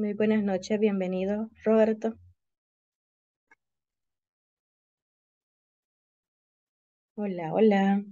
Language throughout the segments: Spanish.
Muy buenas noches, bienvenido, Roberto. Hola, hola.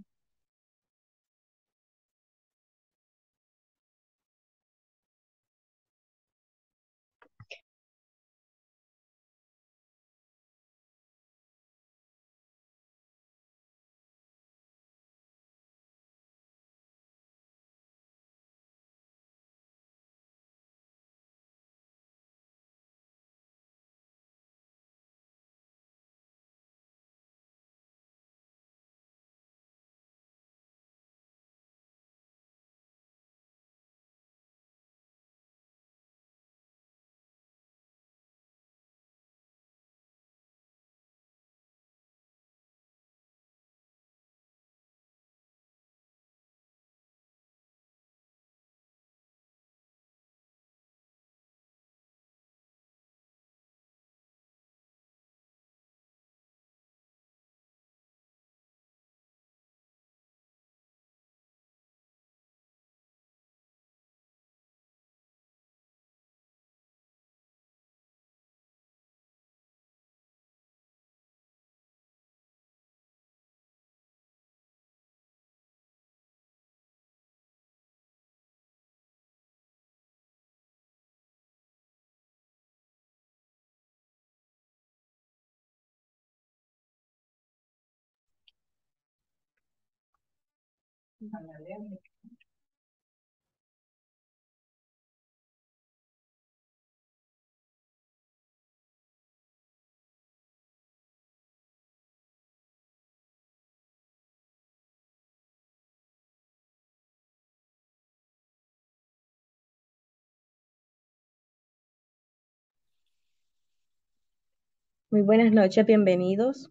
Muy buenas noches, bienvenidos.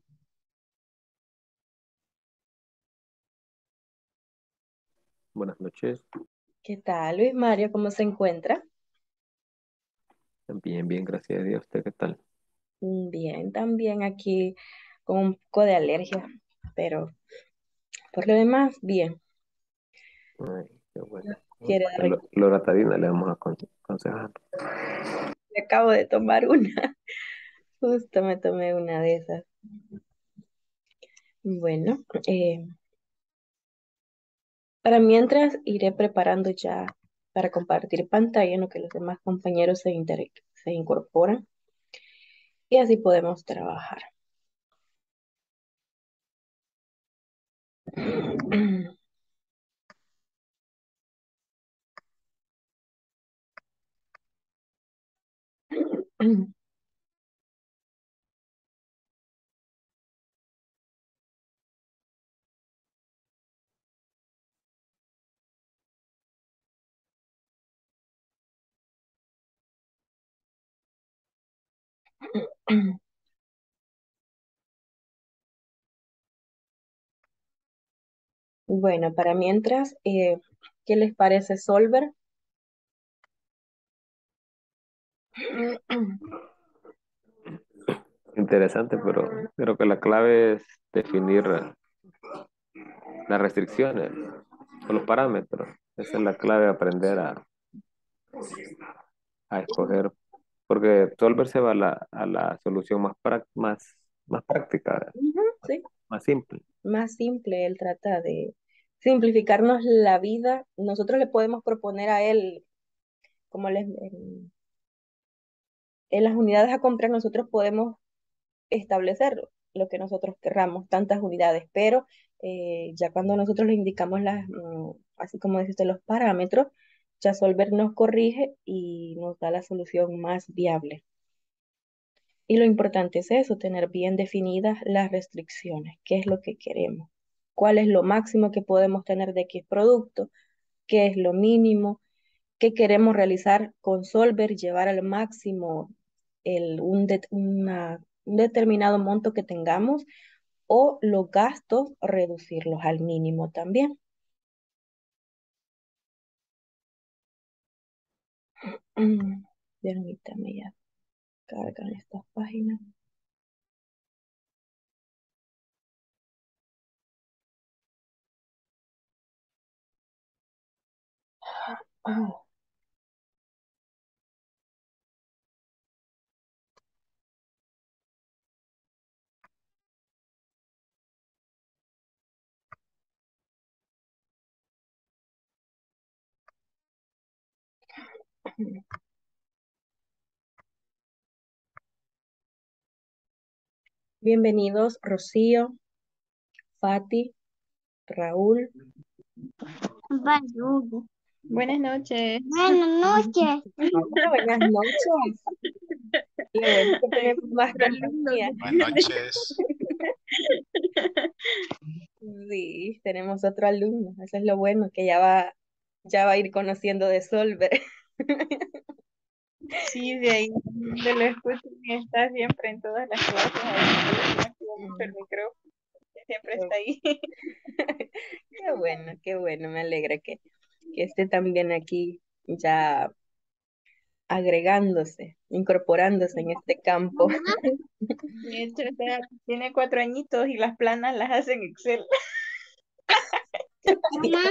Buenas noches. ¿Qué tal, Luis Mario? ¿Cómo se encuentra? Bien, bien, gracias a Dios. ¿Usted qué tal? Bien, también aquí con un poco de alergia, pero por lo demás, bien. Ay, qué bueno. Quiere dar- loratadina le vamos a aconse- aconsejar. Acabo de tomar una, justo me tomé una de esas. Bueno, eh, para mientras iré preparando ya para compartir pantalla en lo que los demás compañeros se, se incorporan y así podemos trabajar. Bueno, para mientras, eh, ¿qué les parece Solver? Interesante, pero creo que la clave es definir las restricciones o los parámetros. Esa es la clave, aprender a, a escoger, porque Solver se va a la, a la solución más, más, más práctica, sí, más simple. más simple, él trata de simplificarnos la vida. Nosotros le podemos proponer a él, como les, en, en las unidades a comprar, nosotros podemos establecer lo que nosotros querramos, tantas unidades, pero eh, ya cuando nosotros le indicamos las, mm, así como dice usted, los parámetros, ya Solver nos corrige y nos da la solución más viable. Y lo importante es eso, tener bien definidas las restricciones, qué es lo que queremos, cuál es lo máximo que podemos tener de X producto, qué es lo mínimo, qué queremos realizar con Solver, llevar al máximo el, un determinado monto que tengamos o los gastos, reducirlos al mínimo también. Permítame ya cargan estas páginas. Ah, Bienvenidos Rocío, Fati, Raúl. Buenas noches. Buenas noches. buenas noches. Tenemos más. Buenas noches. Sí, tenemos otro alumno. Eso es lo bueno, que ya va, ya va a ir conociendo de Solver. Sí, de ahí de lo escucho y está siempre en todas las clases. Ahí, el micrófono, siempre está ahí. Qué bueno, qué bueno, me alegra que, que esté también aquí ya agregándose, incorporándose en este campo. De hecho, tiene cuatro añitos y las planas las hace en Excel. Mamá,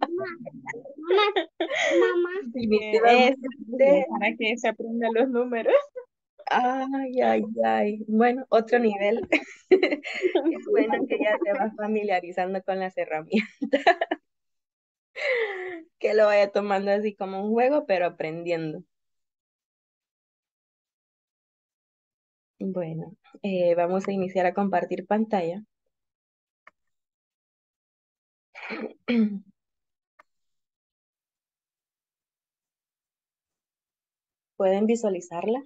mamá, mamá. Definitivamente. Para que se aprendan los números. Ay, ay, ay. Bueno, otro nivel. Es bueno que ya se va familiarizando con las herramientas. Que lo vaya tomando así como un juego, pero aprendiendo. Bueno, eh, vamos a iniciar a compartir pantalla. ¿Pueden visualizarla?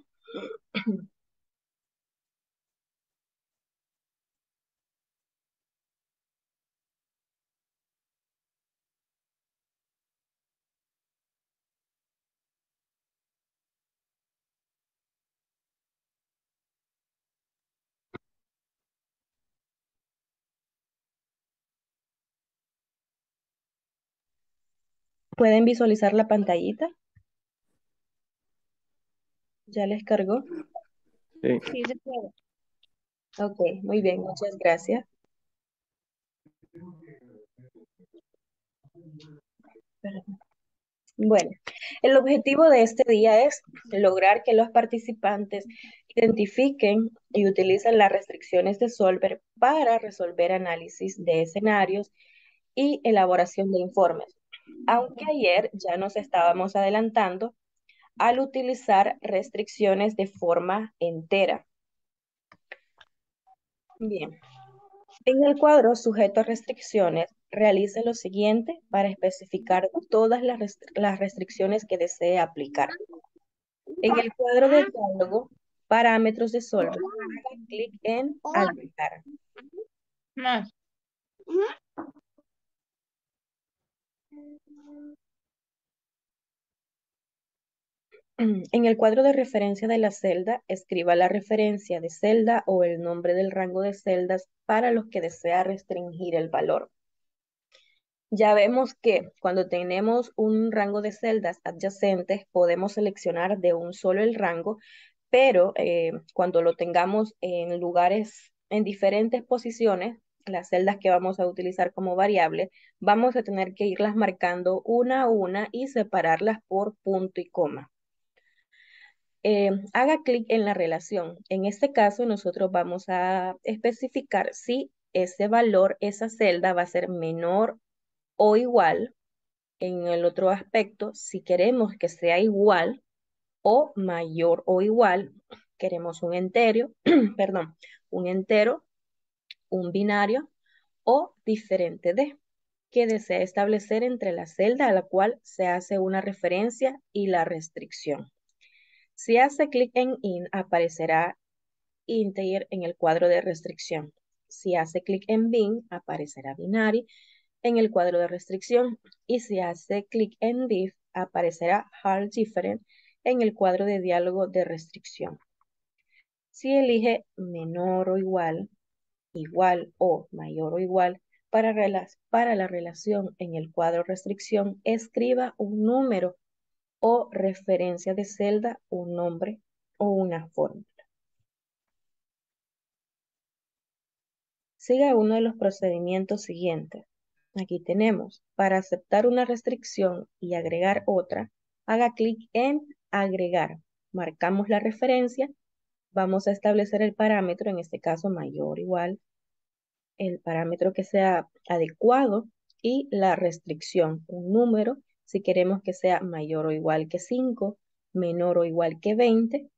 ¿Pueden visualizar la pantallita? ¿Ya les cargó? Sí. Sí, se puede. Ok, muy bien, muchas gracias. Perdón. Bueno, el objetivo de este día es lograr que los participantes identifiquen y utilicen las restricciones de Solver para resolver análisis de escenarios y elaboración de informes. Aunque ayer ya nos estábamos adelantando al utilizar restricciones de forma entera. Bien. En el cuadro sujeto a restricciones, realice lo siguiente para especificar todas las, las restricciones que desee aplicar. En el cuadro de diálogo, parámetros de Solver, haga clic en agregar. En el cuadro de referencia de la celda, escriba la referencia de celda o el nombre del rango de celdas para los que desea restringir el valor. Ya vemos que cuando tenemos un rango de celdas adyacentes, podemos seleccionar de un solo el rango, pero eh, cuando lo tengamos en lugares, en diferentes posiciones, las celdas que vamos a utilizar como variable, vamos a tener que irlas marcando una a una y separarlas por punto y coma. Eh, haga clic en la relación. En este caso, nosotros vamos a especificar si ese valor, esa celda va a ser menor o igual. En el otro aspecto, si queremos que sea igual o mayor o igual, queremos un entero, perdón, un entero, un binario o diferente de, que desea establecer entre la celda a la cual se hace una referencia y la restricción. Si hace clic en IN, aparecerá integer en el cuadro de restricción. Si hace clic en bin, aparecerá binary en el cuadro de restricción. Y si hace clic en div, aparecerá hard different en el cuadro de diálogo de restricción. Si elige menor o igual, igual o mayor o igual, para, para la relación en el cuadro restricción, escriba un número o referencia de celda, un nombre o una fórmula. Siga uno de los procedimientos siguientes. Aquí tenemos, para aceptar una restricción y agregar otra, haga clic en agregar. Marcamos la referencia, vamos a establecer el parámetro, en este caso mayor igual, el parámetro que sea adecuado y la restricción, un número Si queremos que sea mayor o igual que 5, menor o igual que 20,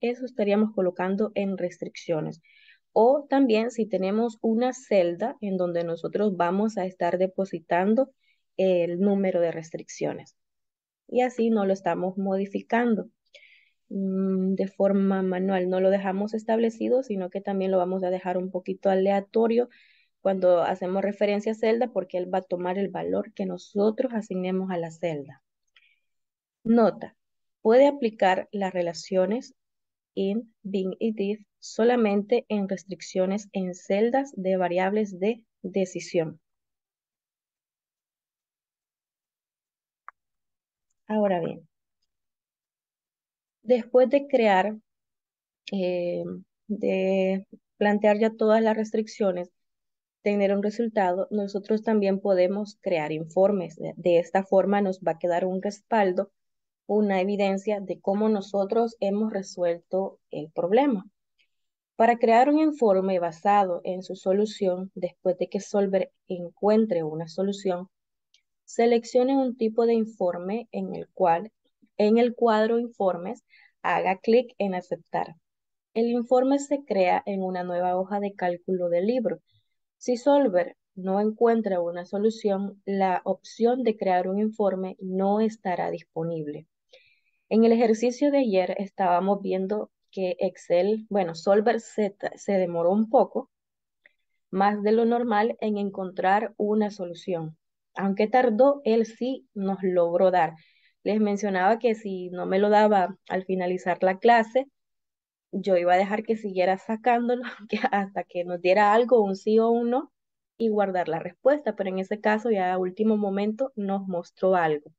eso estaríamos colocando en restricciones. O también si tenemos una celda en donde nosotros vamos a estar depositando el número de restricciones. Y así no lo estamos modificando de forma manual. No lo dejamos establecido, sino que también lo vamos a dejar un poquito aleatorio cuando hacemos referencia a celda porque él va a tomar el valor que nosotros asignemos a la celda. Nota, puede aplicar las relaciones in, bin y div solamente en restricciones en celdas de variables de decisión. Ahora bien, después de crear, eh, de plantear ya todas las restricciones, tener un resultado, nosotros también podemos crear informes. De esta forma nos va a quedar un respaldo, una evidencia de cómo nosotros hemos resuelto el problema. Para crear un informe basado en su solución, después de que Solver encuentre una solución, Seleccione un tipo de informe en el cual, en el cuadro Informes, haga clic en Aceptar. El informe se crea en una nueva hoja de cálculo del libro. Si Solver no encuentra una solución, la opción de crear un informe no estará disponible. En el ejercicio de ayer estábamos viendo que Excel, bueno, Solver se, se demoró un poco, más de lo normal, en encontrar una solución aunque tardó, él sí nos logró dar. Les mencionaba que si no me lo daba al finalizar la clase, yo iba a dejar que siguiera sacándolo hasta que nos diera algo, un sí o un no, y guardar la respuesta, pero en ese caso ya a último momento nos mostró algo.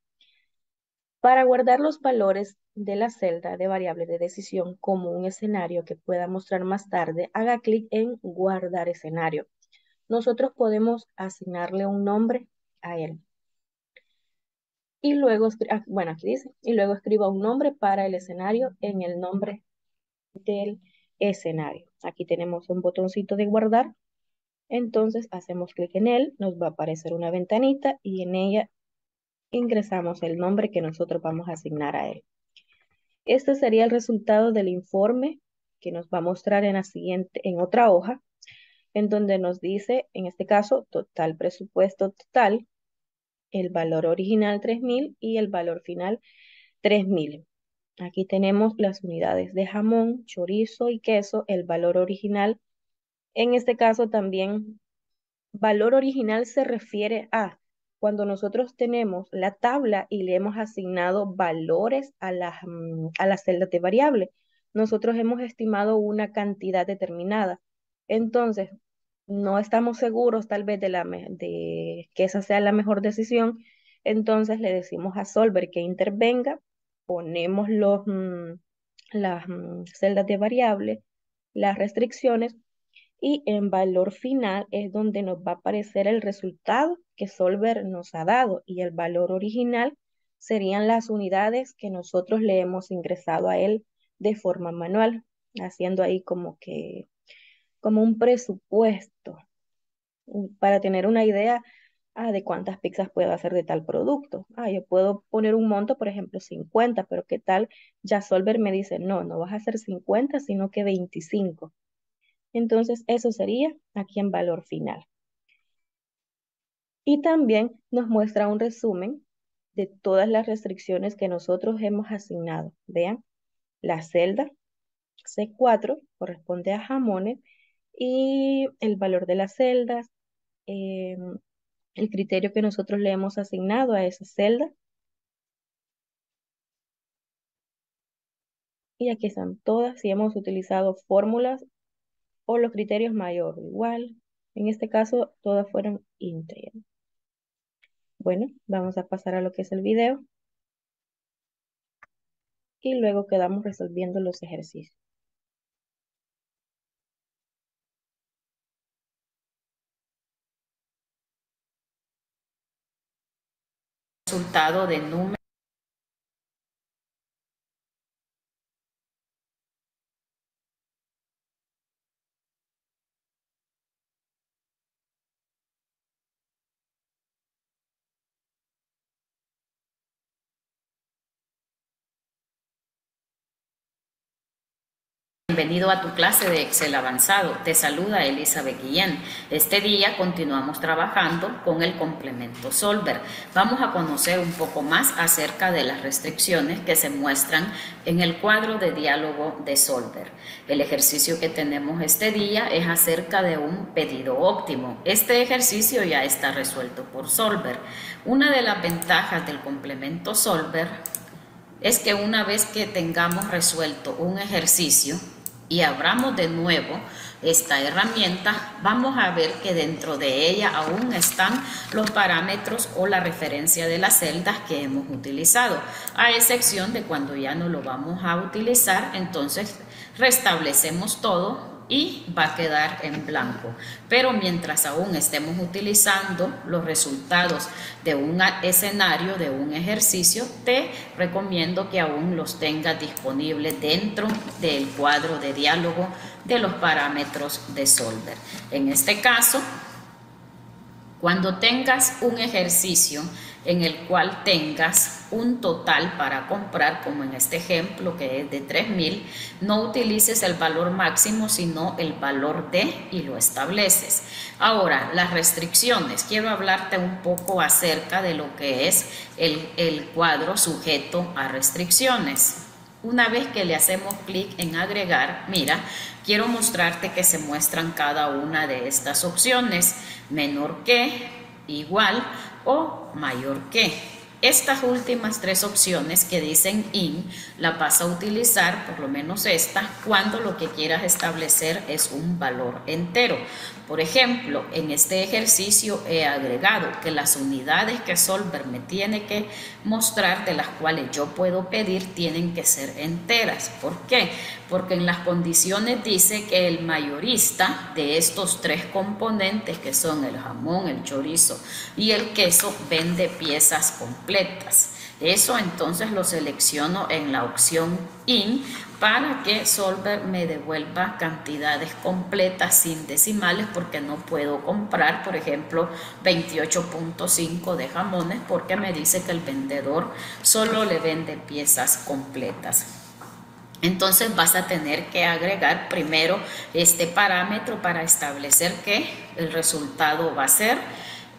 Para guardar los valores de la celda de variable de decisión como un escenario que pueda mostrar más tarde, haga clic en guardar escenario. Nosotros podemos asignarle un nombre a él. Y luego, ah, bueno, dice, y luego escriba un nombre para el escenario en el nombre del escenario. Aquí tenemos un botoncito de guardar. Entonces hacemos clic en él, nos va a aparecer una ventanita y en ella ingresamos el nombre que nosotros vamos a asignar a él. Este sería el resultado del informe que nos va a mostrar en la siguiente, en otra hoja, en donde nos dice, en este caso, total presupuesto total, el valor original 3000 y el valor final 3000. Aquí tenemos las unidades de jamón, chorizo y queso, el valor original. En este caso también, valor original se refiere a cuando nosotros tenemos la tabla y le hemos asignado valores a las, a las celdas de variable. Nosotros hemos estimado una cantidad determinada. Entonces, no estamos seguros tal vez de, la, de que esa sea la mejor decisión, entonces le decimos a Solver que intervenga, ponemos los, mm, las mm, celdas de variable, las restricciones y en valor final es donde nos va a aparecer el resultado que Solver nos ha dado y el valor original serían las unidades que nosotros le hemos ingresado a él de forma manual, haciendo ahí como que como un presupuesto para tener una idea ah, de cuántas pizzas puedo hacer de tal producto. Ah, yo puedo poner un monto, por ejemplo, 50, pero ¿qué tal? Ya Solver me dice, no, no vas a hacer 50, sino que 25. Entonces, eso sería aquí en valor final. Y también nos muestra un resumen de todas las restricciones que nosotros hemos asignado. Vean, la celda C4 corresponde a jamones y el valor de las celdas, em, el criterio que nosotros le hemos asignado a esa celda. Y aquí están todas, si hemos utilizado fórmulas o los criterios mayor o igual. En este caso, todas fueron íntegras. Bueno, vamos a pasar a lo que es el video. Y luego quedamos resolviendo los ejercicios. Resultado de número Bienvenido a tu clase de Excel avanzado. Te saluda Elizabeth Guillén. Este día continuamos trabajando con el complemento Solver. Vamos a conocer un poco más acerca de las restricciones que se muestran en el cuadro de diálogo de Solver. El ejercicio que tenemos este día es acerca de un pedido óptimo. Este ejercicio ya está resuelto por Solver. Una de las ventajas del complemento Solver es que una vez que tengamos resuelto un ejercicio y abramos de nuevo esta herramienta, vamos a ver que dentro de ella aún están los parámetros o la referencia de las celdas que hemos utilizado, a excepción de cuando ya no lo vamos a utilizar, entonces restablecemos todo y va a quedar en blanco. Pero mientras aún estemos utilizando los resultados de un escenario, de un ejercicio, te recomiendo que aún los tengas disponibles dentro del cuadro de diálogo de los parámetros de Solver. En este caso, cuando tengas un ejercicio en el cual tengas un total para comprar, como en este ejemplo que es de 3000, no utilices el valor máximo, sino el valor de y lo estableces. Ahora, las restricciones. Quiero hablarte un poco acerca de lo que es el, el cuadro sujeto a restricciones. Una vez que le hacemos clic en agregar, mira, quiero mostrarte que se muestran cada una de estas opciones. Menor que, igual o mayor que. Estas últimas tres opciones que dicen IN la vas a utilizar, por lo menos esta, cuando lo que quieras establecer es un valor entero. Por ejemplo, en este ejercicio he agregado que las unidades que Solver me tiene que mostrar, de las cuales yo puedo pedir, tienen que ser enteras. ¿Por qué? Porque en las condiciones dice que el mayorista de estos tres componentes, que son el jamón, el chorizo y el queso, vende piezas completas. Eso entonces lo selecciono en la opción IN para que Solver me devuelva cantidades completas sin decimales porque no puedo comprar, por ejemplo, 28.5 de jamones porque me dice que el vendedor solo le vende piezas completas. Entonces vas a tener que agregar primero este parámetro para establecer que el resultado va a ser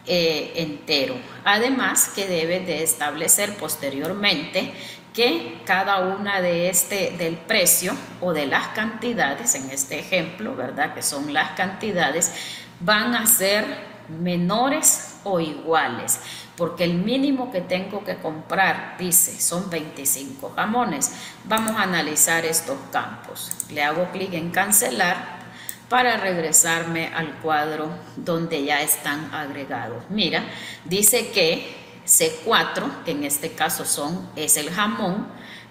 eh, entero. Además que debe de establecer posteriormente que cada una de este del precio o de las cantidades en este ejemplo, ¿verdad? Que son las cantidades van a ser menores o iguales, porque el mínimo que tengo que comprar dice son 25 jamones. Vamos a analizar estos campos. Le hago clic en cancelar para regresarme al cuadro donde ya están agregados. Mira, dice que C4, que en este caso son, es el jamón,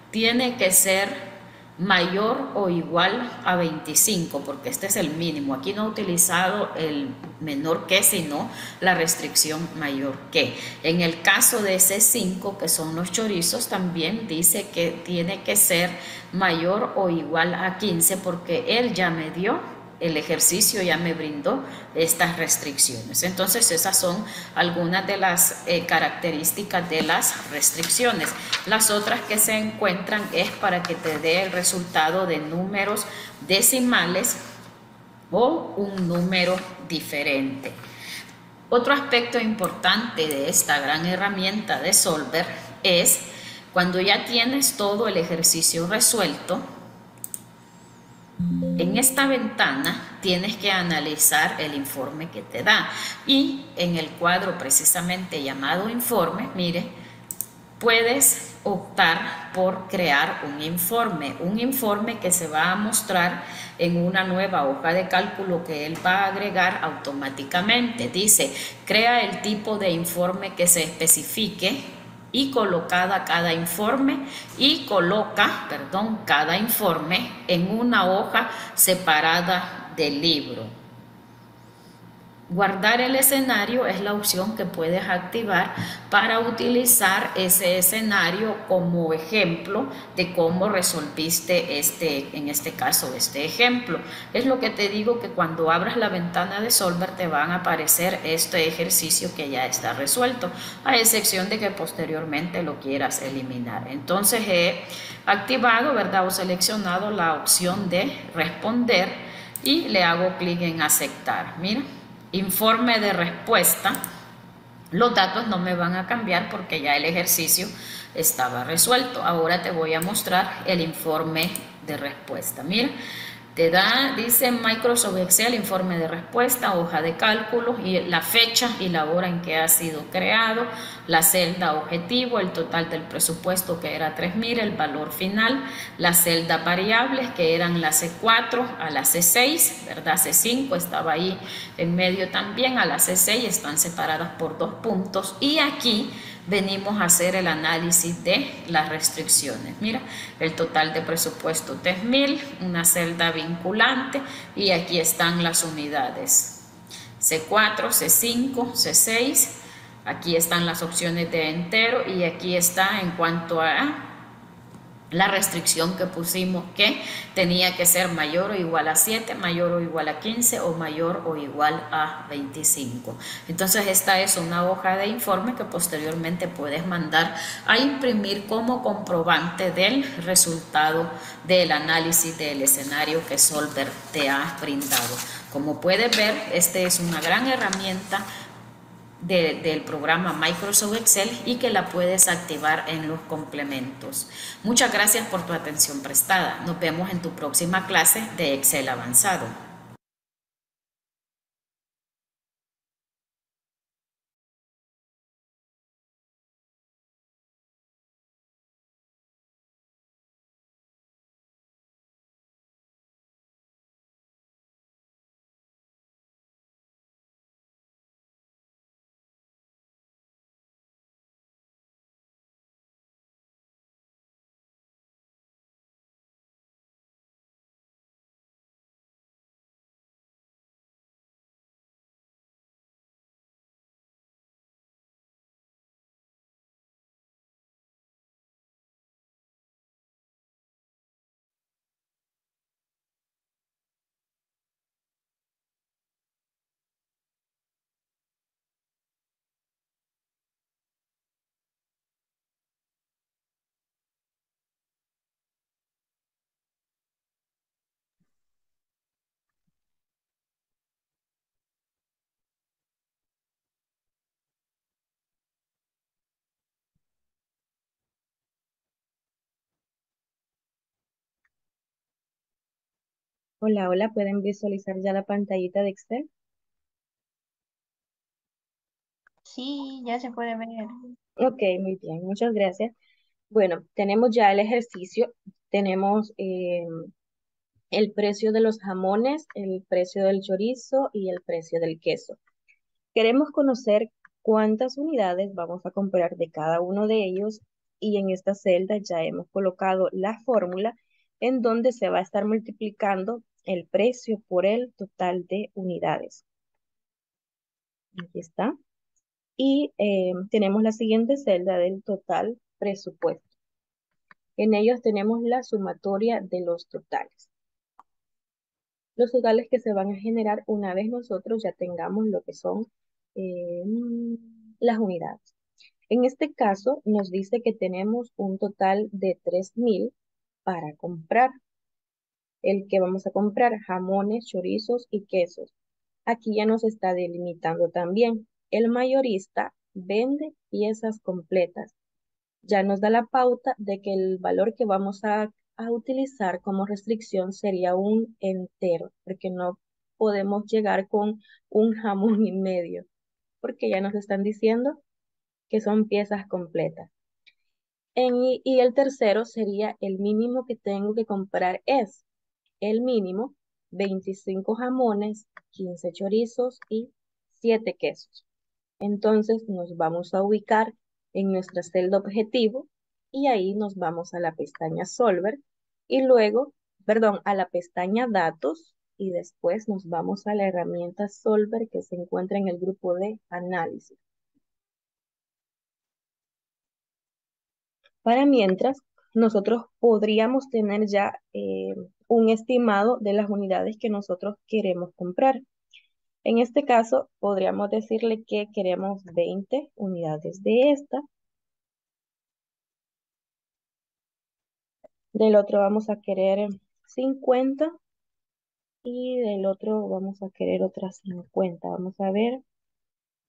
tiene que ser mayor o igual a 25, porque este es el mínimo. Aquí no he utilizado el menor que, sino la restricción mayor que. En el caso de C5, que son los chorizos, también dice que tiene que ser mayor o igual a 15, porque él ya me dio el ejercicio ya me brindó estas restricciones. Entonces esas son algunas de las eh, características de las restricciones. Las otras que se encuentran es para que te dé el resultado de números decimales o un número diferente. Otro aspecto importante de esta gran herramienta de Solver es cuando ya tienes todo el ejercicio resuelto, en esta ventana tienes que analizar el informe que te da y en el cuadro precisamente llamado informe, mire, puedes optar por crear un informe, un informe que se va a mostrar en una nueva hoja de cálculo que él va a agregar automáticamente. Dice, crea el tipo de informe que se especifique y colocada cada informe y coloca, perdón, cada informe en una hoja separada del libro. Guardar el escenario es la opción que puedes activar para utilizar ese escenario como ejemplo de cómo resolviste este, en este caso, este ejemplo. Es lo que te digo que cuando abras la ventana de Solver te van a aparecer este ejercicio que ya está resuelto, a excepción de que posteriormente lo quieras eliminar. Entonces he activado, ¿verdad? O seleccionado la opción de responder y le hago clic en aceptar. Mira informe de respuesta, los datos no me van a cambiar porque ya el ejercicio estaba resuelto. Ahora te voy a mostrar el informe de respuesta. Mira, te da, dice Microsoft Excel, informe de respuesta, hoja de cálculo y la fecha y la hora en que ha sido creado, la celda objetivo, el total del presupuesto que era 3.000, el valor final, las celdas variables que eran la C4 a la C6, ¿verdad? C5 estaba ahí en medio también, a la C6 están separadas por dos puntos y aquí venimos a hacer el análisis de las restricciones. Mira, el total de presupuesto 3.000, una celda vinculante y aquí están las unidades. C4, C5, C6, aquí están las opciones de entero y aquí está en cuanto a la restricción que pusimos que tenía que ser mayor o igual a 7, mayor o igual a 15 o mayor o igual a 25. Entonces esta es una hoja de informe que posteriormente puedes mandar a imprimir como comprobante del resultado del análisis del escenario que Solver te ha brindado. Como puedes ver, esta es una gran herramienta del programa Microsoft Excel y que la puedes activar en los complementos. Muchas gracias por tu atención prestada. Nos vemos en tu próxima clase de Excel avanzado. Hola, hola, ¿pueden visualizar ya la pantallita de Excel? Sí, ya se puede ver. Ok, muy bien, muchas gracias. Bueno, tenemos ya el ejercicio, tenemos eh, el precio de los jamones, el precio del chorizo y el precio del queso. Queremos conocer cuántas unidades vamos a comprar de cada uno de ellos y en esta celda ya hemos colocado la fórmula en donde se va a estar multiplicando el precio por el total de unidades. Aquí está. Y eh, tenemos la siguiente celda del total presupuesto. En ellos tenemos la sumatoria de los totales. Los totales que se van a generar una vez nosotros ya tengamos lo que son eh, las unidades. En este caso nos dice que tenemos un total de 3.000 para comprar el que vamos a comprar, jamones, chorizos y quesos. Aquí ya nos está delimitando también. El mayorista vende piezas completas. Ya nos da la pauta de que el valor que vamos a, a utilizar como restricción sería un entero, porque no podemos llegar con un jamón y medio, porque ya nos están diciendo que son piezas completas. En, y el tercero sería el mínimo que tengo que comprar es el mínimo 25 jamones, 15 chorizos y 7 quesos. Entonces nos vamos a ubicar en nuestra celda objetivo y ahí nos vamos a la pestaña Solver y luego, perdón, a la pestaña Datos y después nos vamos a la herramienta Solver que se encuentra en el grupo de análisis. Para mientras, nosotros podríamos tener ya eh, un estimado de las unidades que nosotros queremos comprar. En este caso, podríamos decirle que queremos 20 unidades de esta. Del otro vamos a querer 50 y del otro vamos a querer otras 50. Vamos a ver.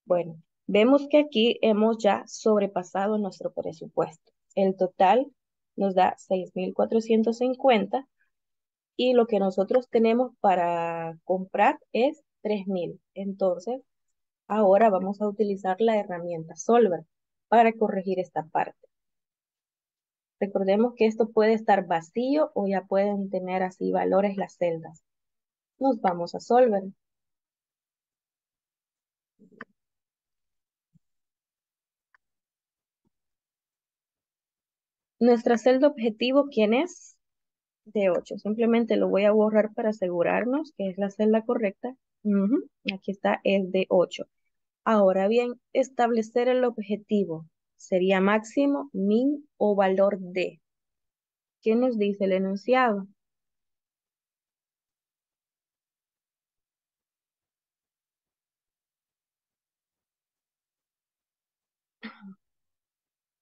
Bueno, vemos que aquí hemos ya sobrepasado nuestro presupuesto. El total nos da 6.450 y lo que nosotros tenemos para comprar es 3.000. Entonces, ahora vamos a utilizar la herramienta Solver para corregir esta parte. Recordemos que esto puede estar vacío o ya pueden tener así valores las celdas. Nos vamos a Solver. Nuestra celda objetivo, ¿quién es? De 8. Simplemente lo voy a borrar para asegurarnos que es la celda correcta. Aquí está, es de 8. Ahora bien, establecer el objetivo. ¿Sería máximo, min o valor de? ¿Qué nos dice el enunciado?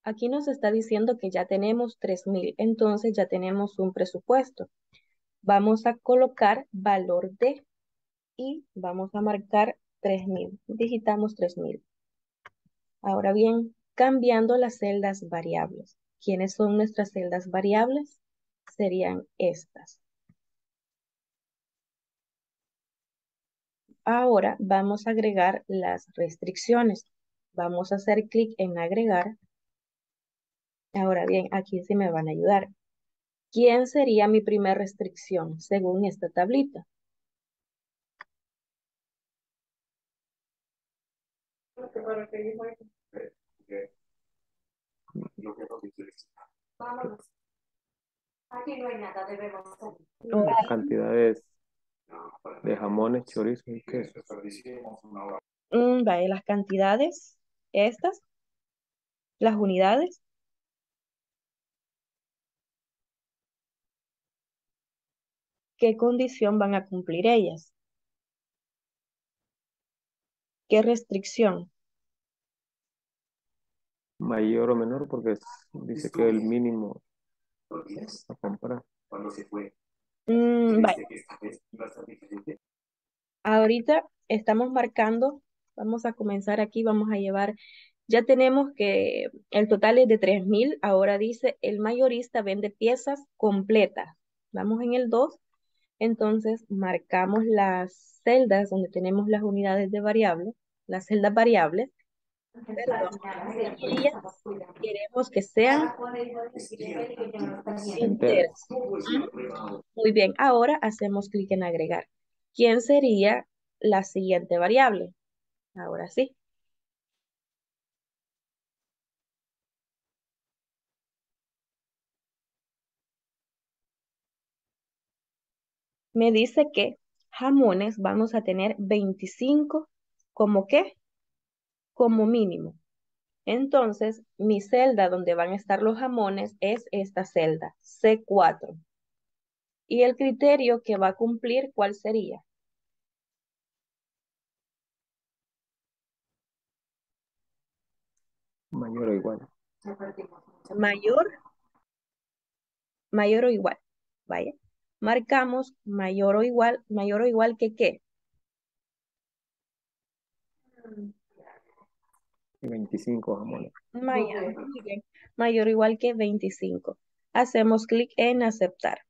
Aquí nos está diciendo que ya tenemos 3.000, entonces ya tenemos un presupuesto. Vamos a colocar valor de y vamos a marcar 3.000. Digitamos 3.000. Ahora bien, cambiando las celdas variables. ¿Quiénes son nuestras celdas variables? Serían estas. Ahora vamos a agregar las restricciones. Vamos a hacer clic en agregar Ahora bien, aquí sí me van a ayudar. ¿Quién sería mi primera restricción según esta tablita? Aquí no hay nada, debemos Las cantidades de jamones, chorizos y queso. Mm, vale, las cantidades, estas, las unidades. ¿Qué condición van a cumplir ellas? ¿Qué restricción? Mayor o menor porque dice que el mínimo a comprar. Mm, Ahorita estamos marcando, vamos a comenzar aquí, vamos a llevar, ya tenemos que el total es de 3,000, ahora dice el mayorista vende piezas completas. Vamos en el 2 entonces marcamos las celdas donde tenemos las unidades de variables, las celdas variables. queremos que sean enteras. Muy bien, ahora hacemos clic en agregar. ¿Quién sería la siguiente variable? Ahora sí. Me dice que jamones vamos a tener 25 como qué? Como mínimo. Entonces, mi celda donde van a estar los jamones es esta celda, C4. Y el criterio que va a cumplir, ¿cuál sería? Mayor o igual. Mayor. Mayor o igual. Vaya marcamos mayor o igual, mayor o igual que qué. 25 jamones. Mayor, mayor o igual que 25. Hacemos clic en aceptar.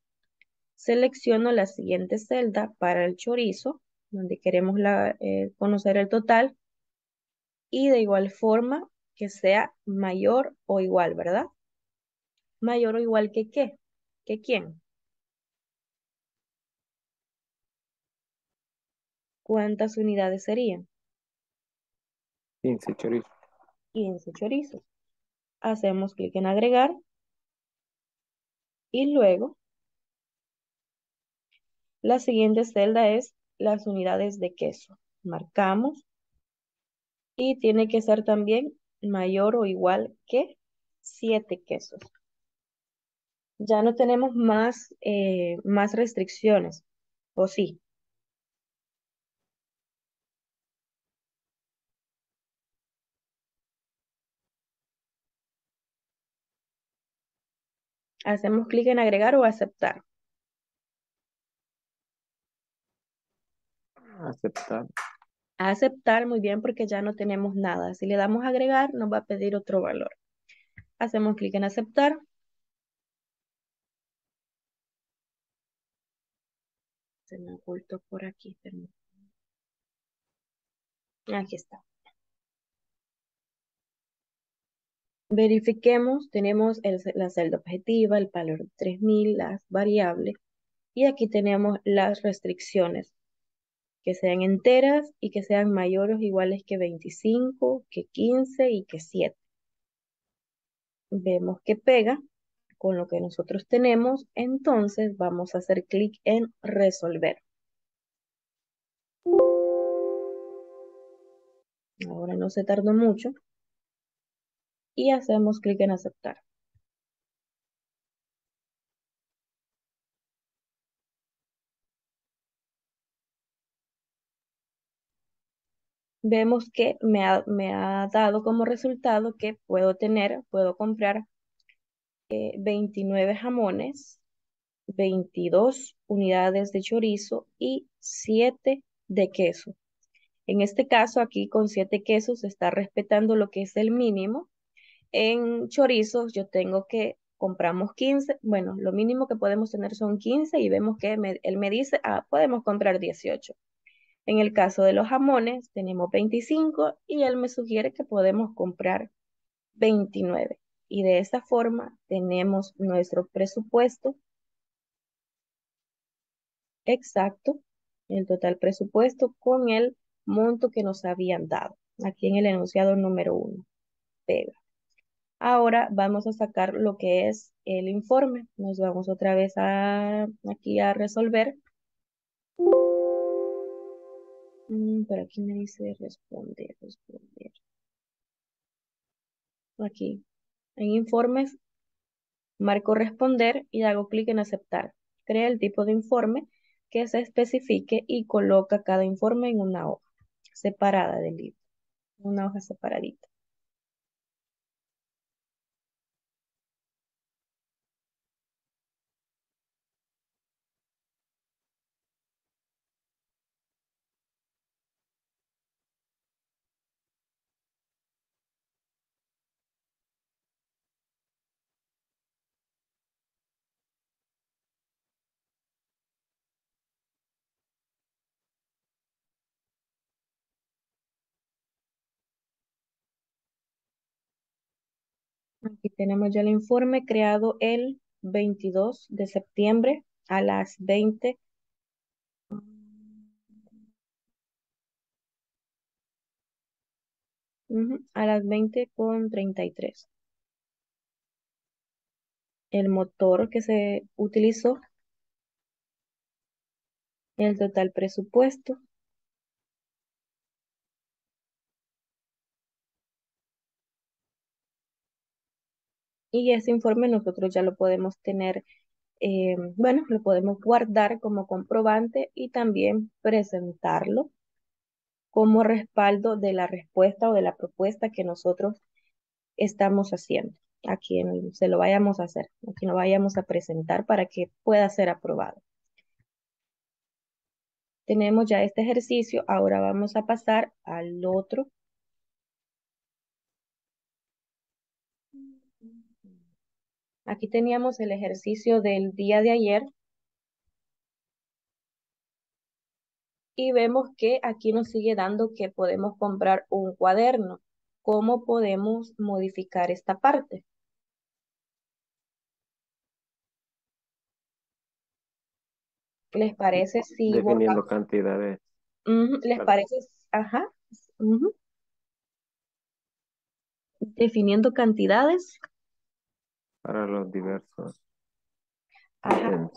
Selecciono la siguiente celda para el chorizo, donde queremos eh, conocer el total. Y de igual forma que sea mayor o igual, ¿verdad? Mayor o igual que qué? ¿Que quién? ¿Cuántas unidades serían? 15 chorizos. 15 chorizos. Hacemos clic en agregar. Y luego La siguiente celda es las unidades de queso. Marcamos y tiene que ser también mayor o igual que 7 quesos. Ya no tenemos más, eh, más restricciones, ¿o sí? Hacemos clic en agregar o aceptar. Aceptar. Aceptar muy bien porque ya no tenemos nada. Si le damos a agregar, nos va a pedir otro valor. Hacemos clic en aceptar. Se me ocultó por aquí. Aquí está. Verifiquemos, tenemos la celda objetiva, el valor 3000, las variables, y aquí tenemos las restricciones, que sean enteras y que sean mayores o iguales que 25, que 15 y que 7. Vemos que pega con lo que nosotros tenemos, entonces vamos a hacer clic en resolver. Ahora no se tardó mucho y hacemos clic en aceptar. Vemos que me ha, dado como resultado que puedo tener, puedo comprar 29 eh, jamones, 22 unidades de chorizo y 7 de queso. En este caso, aquí con 7 quesos se está respetando lo que es el mínimo en chorizos yo tengo que, compramos 15, bueno, lo mínimo que podemos tener son 15 y vemos que él me dice, ah, podemos comprar 18. En el caso de los jamones tenemos 25 y él me sugiere que podemos comprar 29. Y de esta forma tenemos nuestro presupuesto exacto, el total presupuesto con el monto que nos habían dado. Aquí en el enunciado número 1. Pega. Ahora vamos a sacar lo que es el informe. Nos vamos otra vez aquí a resolver. Mm, pero aquí me dice responder, responder. Aquí, en informes, marco responder y hago clic en aceptar. Crea el tipo de informe que se especifique y coloca cada informe en una hoja separada del libro. Una hoja separadita. Aquí tenemos ya el informe creado el 22 de septiembre a las 20. a las 20 con 33. El motor que se utilizó, el total presupuesto, Y ese informe nosotros ya lo podemos tener, eh, bueno, lo podemos guardar como comprobante y también presentarlo como respaldo de la respuesta o de la propuesta que nosotros estamos haciendo, a quien se lo vayamos a hacer, a quien lo vayamos a presentar para que pueda ser aprobado. Tenemos ya este ejercicio, ahora vamos a pasar al otro Aquí teníamos el ejercicio del día de ayer. Y vemos que aquí nos sigue dando que podemos comprar un cuaderno. ¿Cómo podemos modificar esta parte? ¿Les parece si... Definiendo cantidades. ¿Les parece? Ajá. Definiendo cantidades para los diversos. Ajá.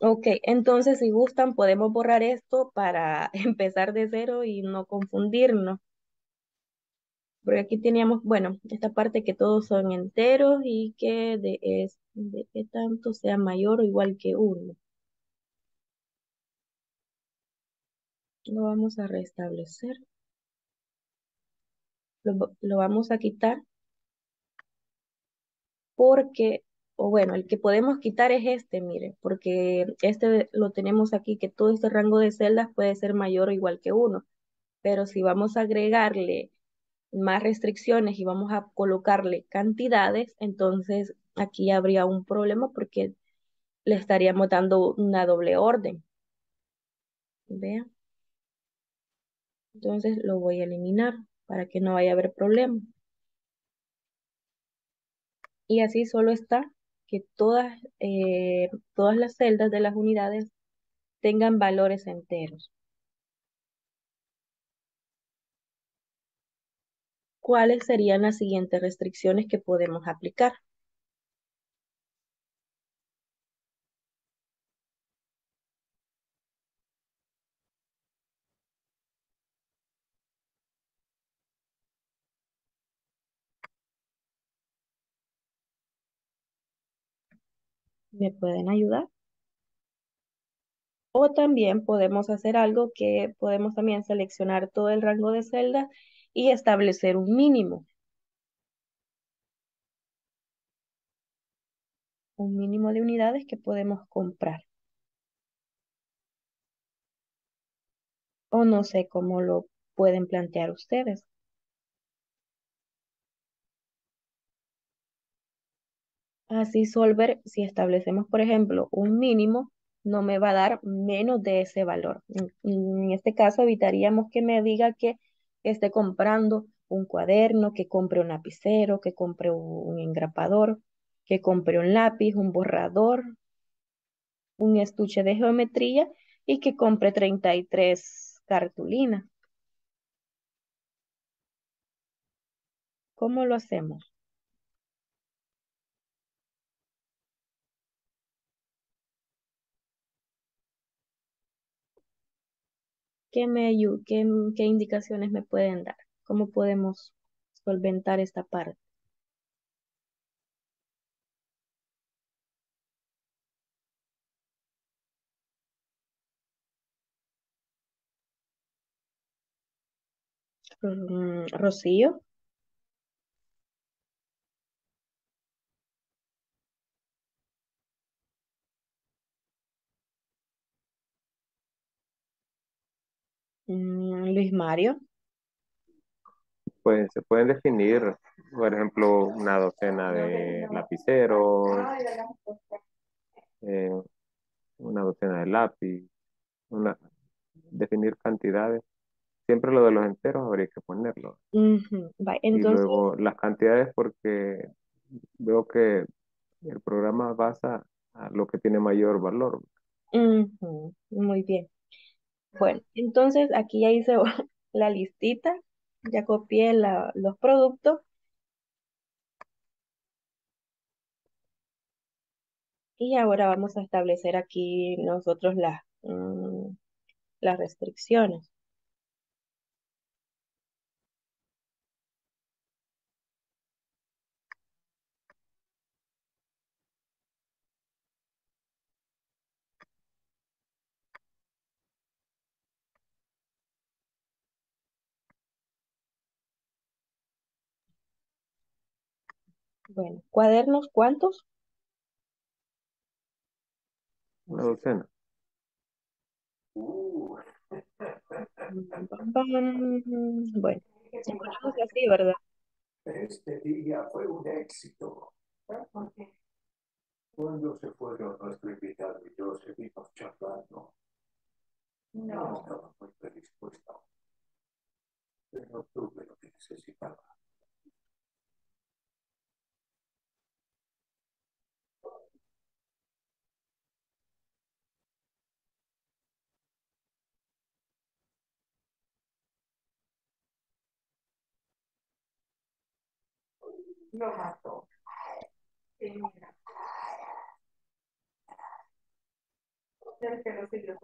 Ok, entonces si gustan podemos borrar esto para empezar de cero y no confundirnos. Porque aquí teníamos, bueno, esta parte que todos son enteros y que de, es, de que tanto sea mayor o igual que uno. Lo vamos a restablecer. Lo, lo vamos a quitar porque, o bueno, el que podemos quitar es este, mire, porque este lo tenemos aquí, que todo este rango de celdas puede ser mayor o igual que uno. Pero si vamos a agregarle más restricciones y vamos a colocarle cantidades, entonces aquí habría un problema porque le estaríamos dando una doble orden. Vean. Entonces lo voy a eliminar para que no vaya a haber problema. Y así solo está que todas, eh, todas las celdas de las unidades tengan valores enteros. ¿Cuáles serían las siguientes restricciones que podemos aplicar? ¿Me pueden ayudar? O también podemos hacer algo que podemos también seleccionar todo el rango de celdas y establecer un mínimo. Un mínimo de unidades que podemos comprar. O no sé cómo lo pueden plantear ustedes. Así Solver, si establecemos, por ejemplo, un mínimo, no me va a dar menos de ese valor. En, este caso, evitaríamos que me diga que esté comprando un cuaderno, que compre un lapicero, que compre un engrapador, que compre un lápiz, un borrador, un estuche de geometría y que compre 33 cartulinas. ¿Cómo lo hacemos? ¿Qué, me, qué, qué indicaciones me pueden dar? ¿Cómo podemos solventar esta parte? Mm, Rocío. Mm, Luis Mario. Pues se pueden definir, por ejemplo, una docena de lapiceros, eh, una docena de lápiz, una, definir cantidades. Siempre lo de los enteros habría que ponerlo. Y luego las cantidades porque veo que el programa basa a lo que tiene mayor valor. Muy bien. Bueno, entonces aquí ya hice la listita, ya copié los productos. Y ahora vamos a establecer aquí nosotros las, mm, las restricciones. Bueno, cuadernos, ¿cuántos? Una docena. Bueno, así, ¿verdad? Este día fue un éxito. Cuando se fueron nuestro invitado y yo seguimos charlando. No estaba muy predispuesta. Pero tuve lo que necesitaba. Lo mató. Del que lo siguió.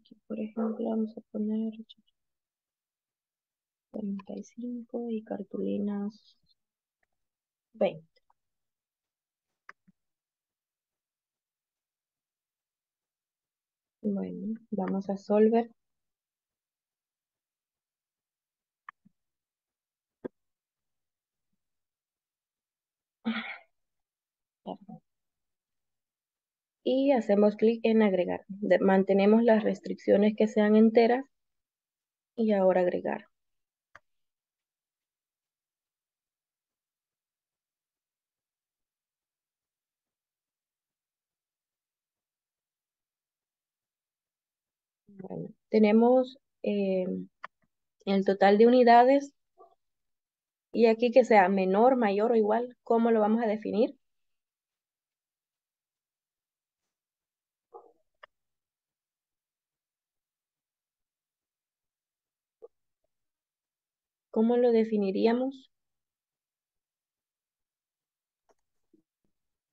Aquí, por ejemplo, vamos a poner 35 y cartulinas 20. Bueno, vamos a solver. Y hacemos clic en agregar. mantenemos las restricciones que sean enteras y ahora agregar. Bueno, tenemos eh, el total de unidades y aquí que sea menor, mayor o igual, ¿cómo lo vamos a definir? ¿Cómo lo definiríamos?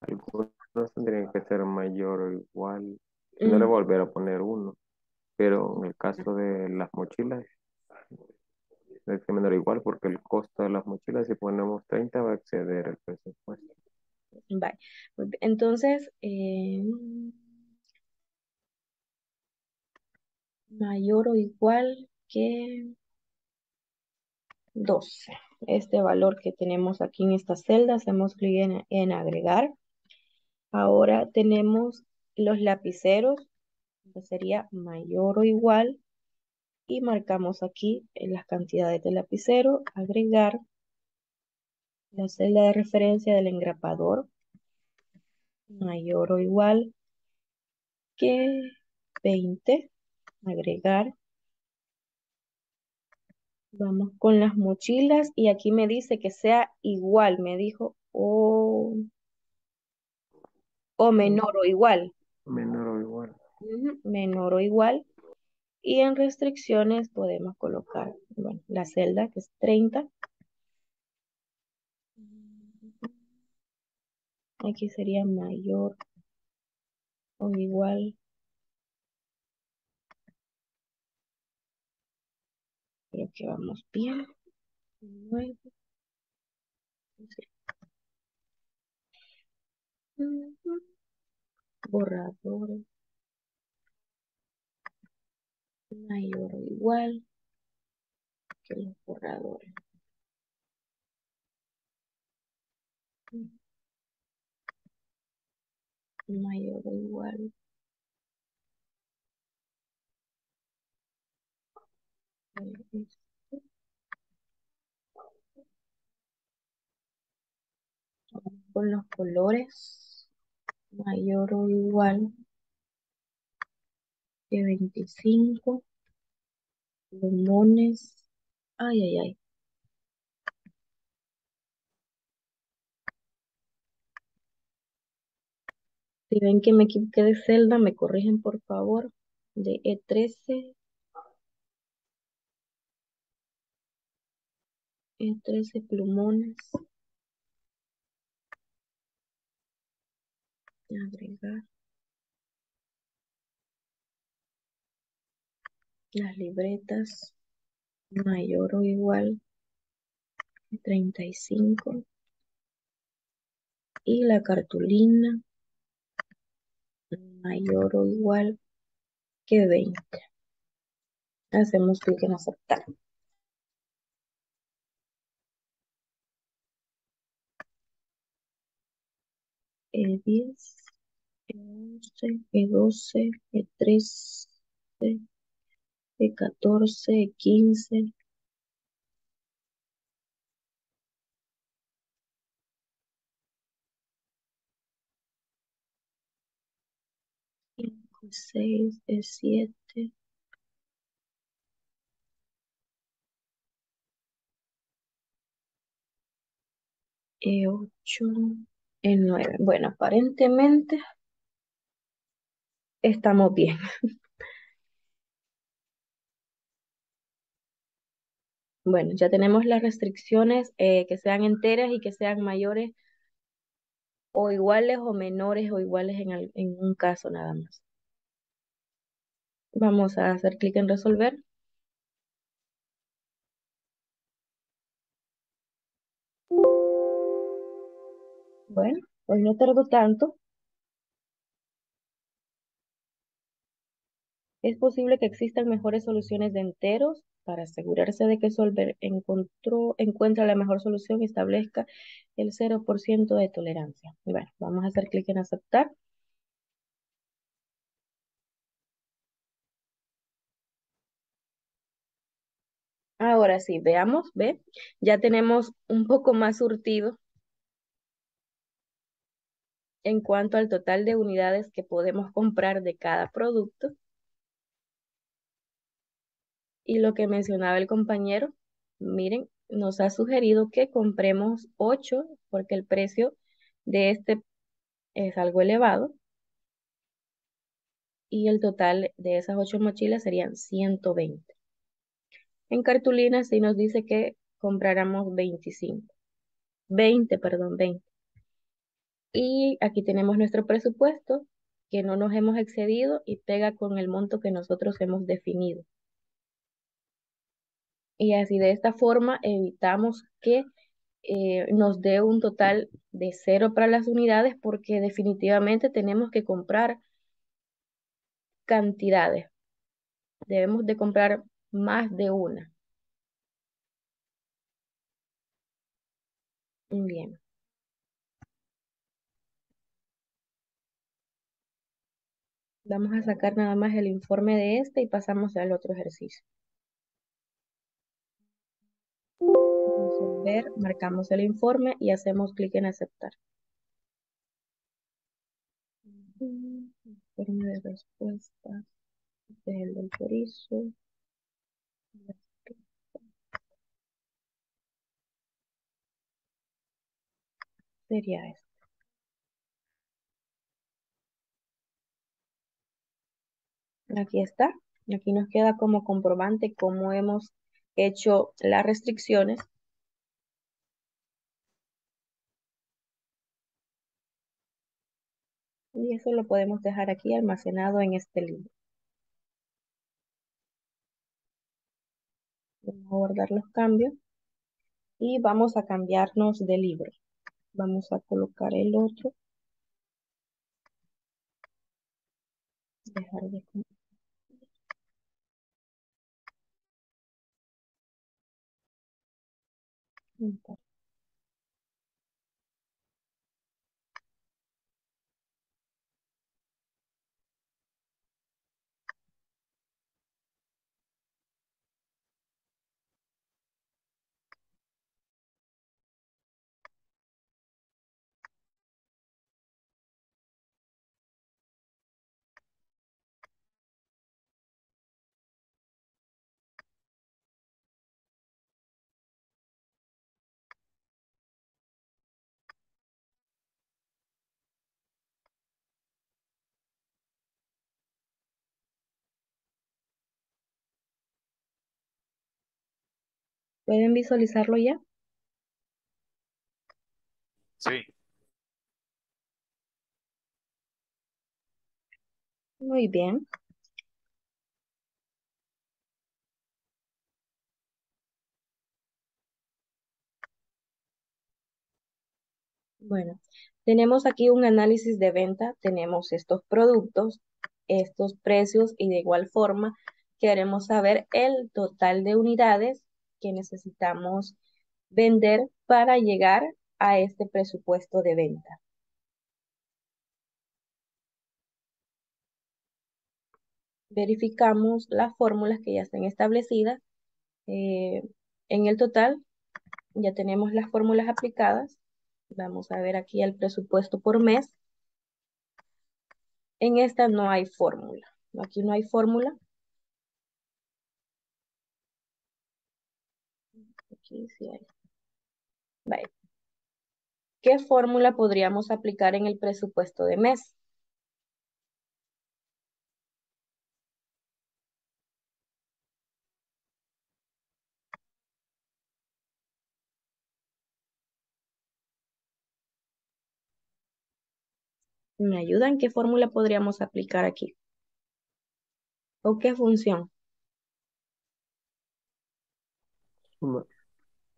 Algunos tendrían que ser mayor o igual. No le volver a poner uno. Pero en el caso de las mochilas, es menor igual porque el costo de las mochilas, si ponemos 30, va a exceder el presupuesto. Vale. Entonces, eh, mayor o igual que 12. Este valor que tenemos aquí en esta celda, hacemos clic en, agregar. Ahora tenemos los lapiceros, que sería mayor o igual. Y marcamos aquí en las cantidades de lapicero, agregar la celda de referencia del engrapador, mayor o igual que 20, agregar Vamos con las mochilas y aquí me dice que sea igual, me dijo, o, o menor o igual. Menor o igual. Menor o igual. Y en restricciones podemos colocar, bueno, la celda que es 30. Aquí sería mayor o igual Creo que vamos bien. Borradores. Mayor o igual que los borradores. Mayor o igual con los colores mayor o igual que 25 plumones ay ay ay si ven que me equivoqué de celda me corrigen por favor de E13 13 plumones. Agregar. Las libretas mayor o igual que 35. Y la cartulina mayor o igual que 20. Hacemos clic en aceptar. E10, E11, E12, E13, E14, E15. E6, E7. E8, el 9. Bueno, aparentemente estamos bien. Bueno, ya tenemos las restricciones eh, que sean enteras y que sean mayores o iguales o menores o iguales en, en un caso nada más. Vamos a hacer clic en resolver. Bueno, hoy no tardó tanto. Es posible que existan mejores soluciones de enteros para asegurarse de que Solver encontró, encuentra la mejor solución y establezca el 0% de tolerancia. bueno, vamos a hacer clic en aceptar. Ahora sí, veamos, ve, ya tenemos un poco más surtido en cuanto al total de unidades que podemos comprar de cada producto. Y lo que mencionaba el compañero, miren, nos ha sugerido que compremos 8 porque el precio de este es algo elevado. Y el total de esas 8 mochilas serían 120. En cartulina sí nos dice que compráramos 25. 20, perdón, 20. Y aquí tenemos nuestro presupuesto, que no nos hemos excedido y pega con el monto que nosotros hemos definido. Y así de esta forma evitamos que eh, nos dé un total de cero para las unidades porque definitivamente tenemos que comprar cantidades. Debemos de comprar más de una. Bien. Vamos a sacar nada más el informe de este y pasamos al otro ejercicio. Resolver, marcamos el informe y hacemos clic en aceptar. Informe de respuesta. Este es el del chorizo. Sería esto. Aquí está. Aquí nos queda como comprobante cómo hemos hecho las restricciones. Y eso lo podemos dejar aquí almacenado en este libro. Vamos a guardar los cambios. Y vamos a cambiarnos de libro. Vamos a colocar el otro. Dejar de ¿Pueden visualizarlo ya? Sí. Muy bien. Bueno, tenemos aquí un análisis de venta, tenemos estos productos, estos precios y de igual forma queremos saber el total de unidades que necesitamos vender para llegar a este presupuesto de venta. Verificamos las fórmulas que ya están establecidas. Eh, en el total ya tenemos las fórmulas aplicadas. Vamos a ver aquí el presupuesto por mes. En esta no hay fórmula. Aquí no hay fórmula. ¿Qué fórmula podríamos aplicar en el presupuesto de mes? ¿Me ayudan? ¿Qué fórmula podríamos aplicar aquí? ¿O qué función?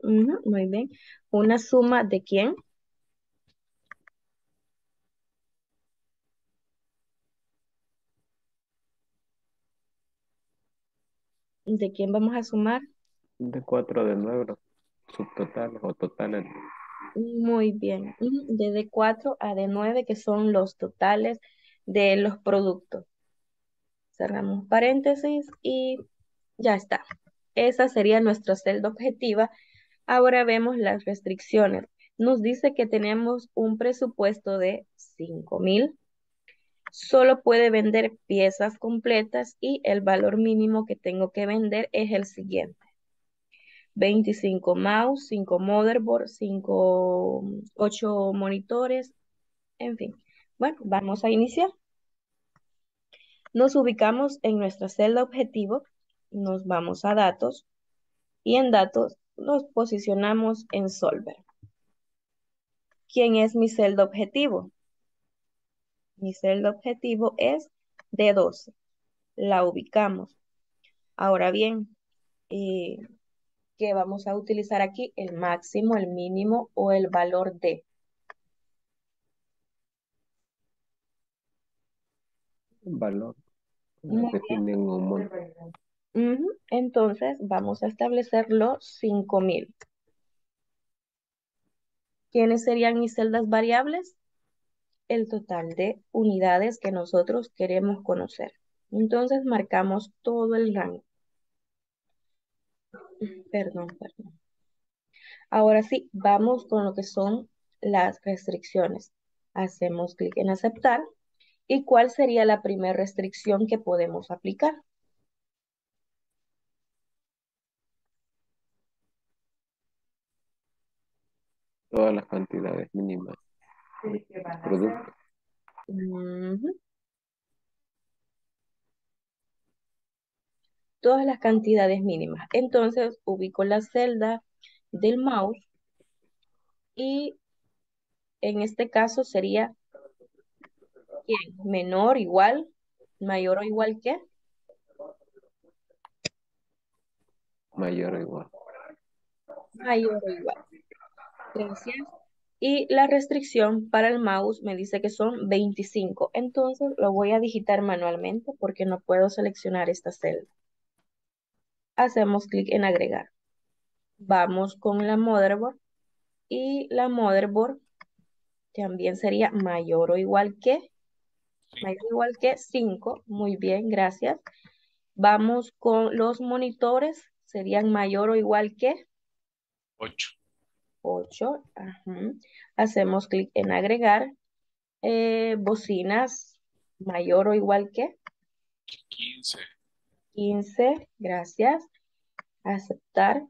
Muy bien. ¿Una suma de quién? ¿De quién vamos a sumar? De 4 de 9, subtotales o totales. Muy bien. De D4 a D9, que son los totales de los productos. Cerramos paréntesis y ya está. Esa sería nuestra celda objetiva. Ahora vemos las restricciones. Nos dice que tenemos un presupuesto de 5,000 solo puede vender piezas completas y el valor mínimo que tengo que vender es el siguiente. 25 mouse, 5 motherboard, 5, 8 monitores, en fin. Bueno, vamos a iniciar. Nos ubicamos en nuestra celda objetivo, nos vamos a datos y en datos nos posicionamos en Solver. ¿Quién es mi celda objetivo? Mi celda objetivo es D12. La ubicamos. Ahora bien, eh, ¿qué vamos a utilizar aquí? El máximo, el mínimo o el valor de. Valor. un Entonces, vamos a establecer los 5000. ¿Quiénes serían mis celdas variables? el total de unidades que nosotros queremos conocer. Entonces marcamos todo el rango. Perdón, perdón. Ahora sí, vamos con lo que son las restricciones. Hacemos clic en aceptar. ¿Y cuál sería la primera restricción que podemos aplicar? Todas las cantidades mínimas producto. Todas las cantidades mínimas. Entonces ubico la celda del mouse y en este caso sería menor, igual, mayor o igual que. Mayor o igual. Mayor o igual. Y la restricción para el mouse me dice que son 25. Entonces lo voy a digitar manualmente porque no puedo seleccionar esta celda. Hacemos clic en agregar. Vamos con la motherboard. Y la motherboard también sería mayor o igual que. Mayor o igual que 5. Muy bien, gracias. Vamos con los monitores. Serían mayor o igual que. 8. 8. Hacemos clic en agregar. Eh, bocinas mayor o igual que. 15. 15, gracias. Aceptar.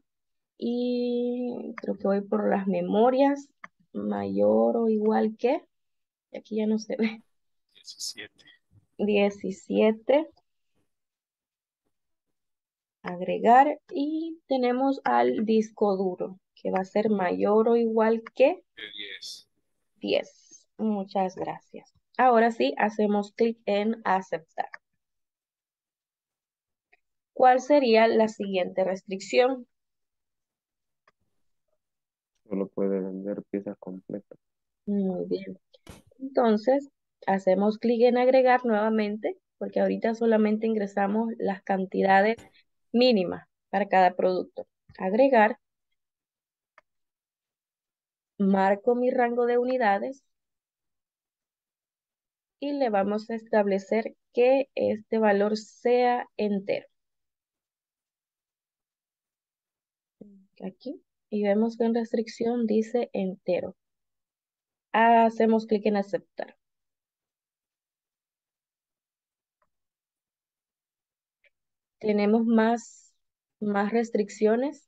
Y creo que voy por las memorias. Mayor o igual que. Aquí ya no se ve. 17. 17. Agregar. Y tenemos al disco duro que va a ser mayor o igual que 10. 10. Muchas gracias. Ahora sí, hacemos clic en aceptar. ¿Cuál sería la siguiente restricción? Solo puede vender piezas completas. Muy bien. Entonces, hacemos clic en agregar nuevamente, porque ahorita solamente ingresamos las cantidades mínimas para cada producto. Agregar marco mi rango de unidades y le vamos a establecer que este valor sea entero. Aquí. Y vemos que en restricción dice entero. Hacemos clic en aceptar. Tenemos más, más restricciones.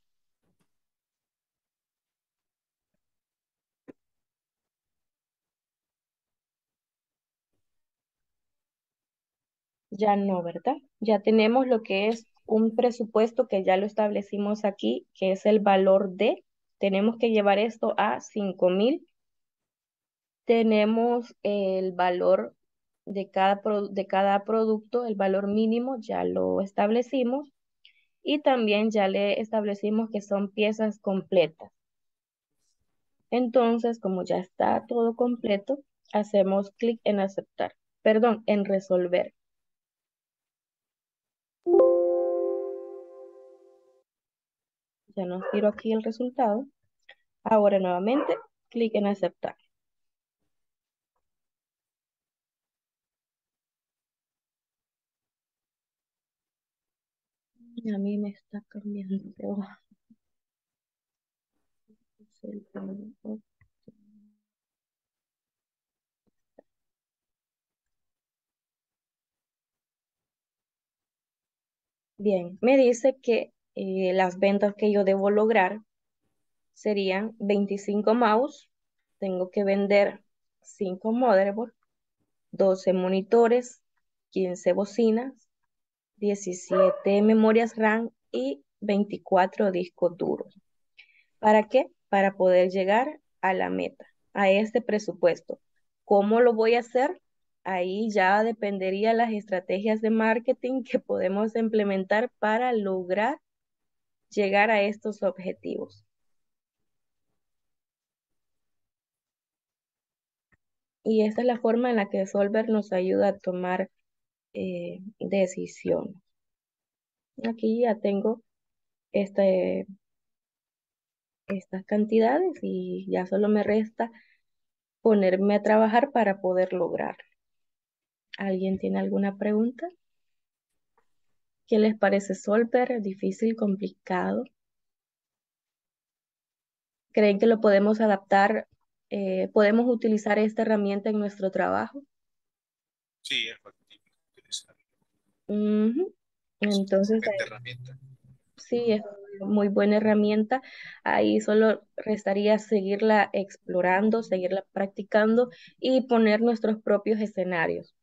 Ya no, ¿verdad? Ya tenemos lo que es un presupuesto que ya lo establecimos aquí, que es el valor de, tenemos que llevar esto a 5000 tenemos el valor de cada, de cada producto, el valor mínimo ya lo establecimos y también ya le establecimos que son piezas completas. Entonces, como ya está todo completo, hacemos clic en aceptar, perdón, en resolver. Ya nos tiro aquí el resultado. Ahora nuevamente, clic en aceptar. A mí me está cambiando. Bien, me dice que eh, las ventas que yo debo lograr serían 25 mouse, tengo que vender 5 motherboard, 12 monitores, 15 bocinas, 17 memorias RAM y 24 discos duros. ¿Para qué? Para poder llegar a la meta, a este presupuesto. ¿Cómo lo voy a hacer? Ahí ya dependería las estrategias de marketing que podemos implementar para lograr llegar a estos objetivos. Y esta es la forma en la que Solver nos ayuda a tomar eh, decisiones. Aquí ya tengo este, estas cantidades y ya solo me resta ponerme a trabajar para poder lograrlo. ¿Alguien tiene alguna pregunta? ¿Qué les parece Solver? ¿Difícil, complicado? ¿Creen que lo podemos adaptar? Eh, ¿Podemos utilizar esta herramienta en nuestro trabajo? Sí, es factible Entonces, herramienta. sí, es muy buena herramienta. Ahí solo restaría seguirla explorando, seguirla practicando y poner nuestros propios escenarios.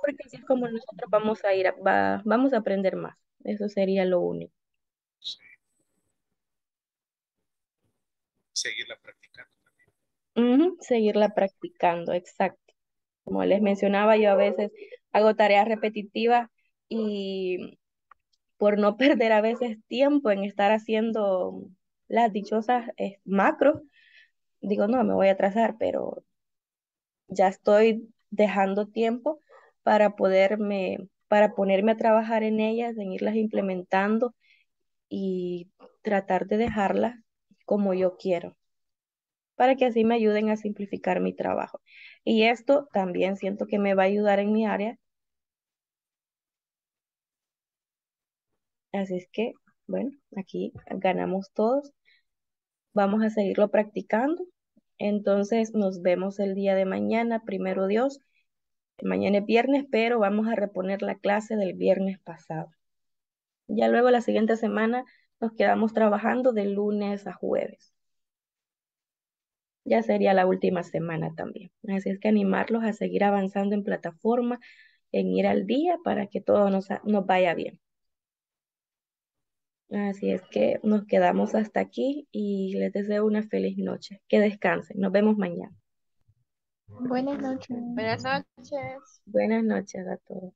Porque así es como nosotros vamos a ir, vamos a aprender más. Eso sería lo único. Seguirla practicando también. seguirla practicando, exacto. Como les mencionaba, yo a veces hago tareas repetitivas y por no perder a veces tiempo en estar haciendo las dichosas eh, macros, digo, no, me voy a atrasar, pero ya estoy dejando tiempo para poderme, para ponerme a trabajar en ellas, en irlas implementando y tratar de dejarlas como yo quiero, para que así me ayuden a simplificar mi trabajo. Y esto también siento que me va a ayudar en mi área Así es que, bueno, aquí ganamos todos. Vamos a seguirlo practicando. Entonces nos vemos el día de mañana, primero Dios. Mañana es viernes, pero vamos a reponer la clase del viernes pasado. Ya luego la siguiente semana nos quedamos trabajando de lunes a jueves. Ya sería la última semana también. Así es que animarlos a seguir avanzando en plataforma, en ir al día para que todo nos, nos vaya bien. Así es que nos quedamos hasta aquí y les deseo una feliz noche. Que descansen. Nos vemos mañana. Buenas noches. Buenas noches. Buenas noches a todos.